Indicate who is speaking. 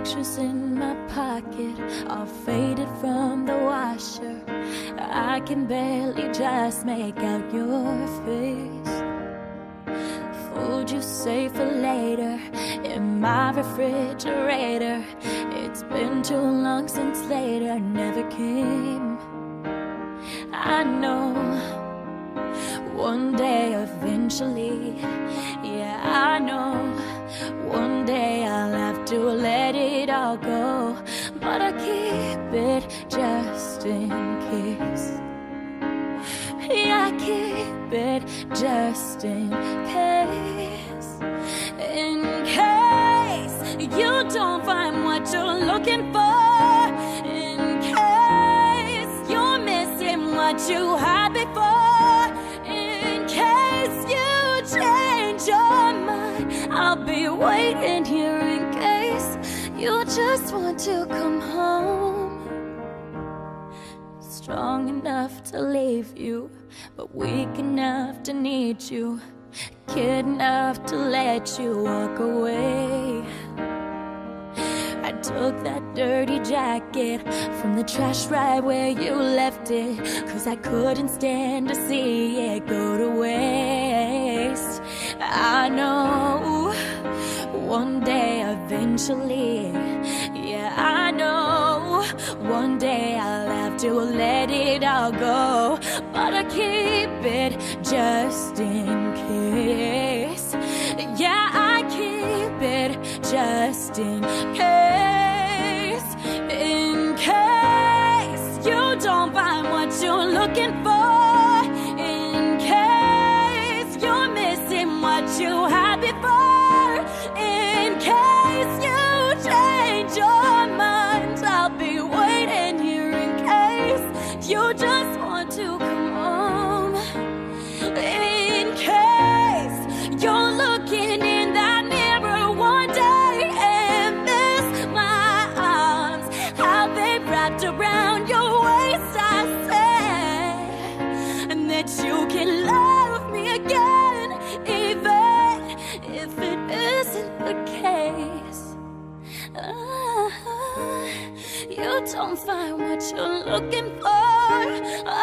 Speaker 1: pictures in my pocket all faded from the washer. I can barely just make out your face. Food you save for later in my refrigerator. It's been too long since later never came. I know one day eventually it just in case. Yeah, I keep it just in case. In case you don't find what you're looking for. In case you're missing what you had before. In case you change your mind, I'll be waiting here in case you just want to come home strong enough to leave you, but weak enough to need you, kid enough to let you walk away. I took that dirty jacket from the trash right where you left it, cause I couldn't stand to see it go to waste. I know one day eventually, yeah, I know one day I'll to let it all go, but I keep it just in case. Yeah, I keep it just in case. You just want to come home. In case you're looking in that mirror one day and miss my arms, how they wrapped around your waist, I say, and that you can love me again, even if it isn't the case. Ah, you don't find what you're looking for. Oh,